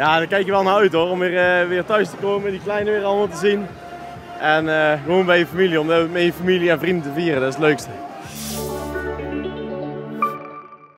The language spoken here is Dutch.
Ja, daar kijk je wel naar uit hoor, om weer, eh, weer thuis te komen, die kleine weer allemaal te zien. En eh, gewoon bij je familie, om met je familie en vrienden te vieren, dat is het leukste.